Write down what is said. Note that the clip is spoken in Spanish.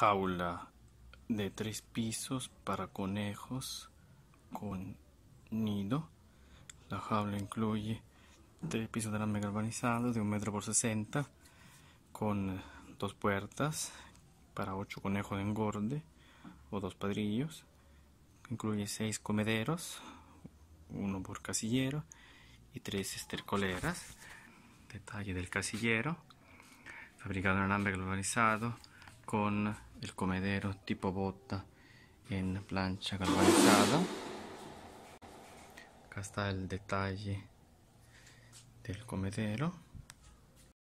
jaula de tres pisos para conejos con nido. La jaula incluye tres pisos de alambre galvanizado de un metro por 60 con dos puertas para ocho conejos de engorde o dos padrillos. Incluye seis comederos, uno por casillero y tres estercoleras. Detalle del casillero, fabricado en alambre galvanizado con el comedero tipo bota en plancha galvanizada. Acá está el detalle del comedero.